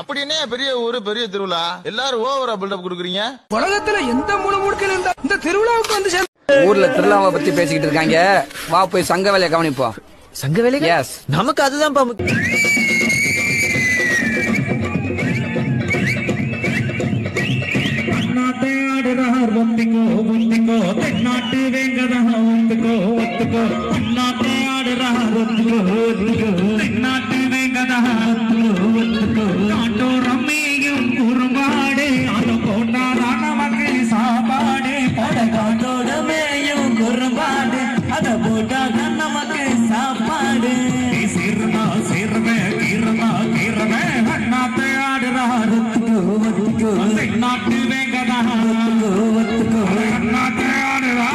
அப்படின்னே பெரிய ஊரு பெரிய திருவிழா. எல்லாரும் ஓவரா பில்டப் கொடுக்குறீங்க. உலகத்துல எந்த மூணு முடுக்கல இருந்தா இந்த திருவிழாவுக்கு வந்து சேர்ந்து ஊர்ல திருவிழாவை பத்தி பேசிக்கிட்டு இருக்காங்க. வா போய் சங்க வேலையை கவனிப்போம். சங்க எஸ் நமக்கு அதுதான் தென்னாட்டு வேங்கதா ஒத்துக்கோ ஒத்துக்கோ. தென்னாட்டு வேங்கதா ஒத்துக்கோ ஒத்துக்கோ. போட்டா தான் நமக்கு சாப்பாடு. சேர்மா சேர்வே கீரமா கீரமே அண்ணாத்தை ஆடுறாரு நாட்டு வேங்கடா. நாட்டு ஆடுறா.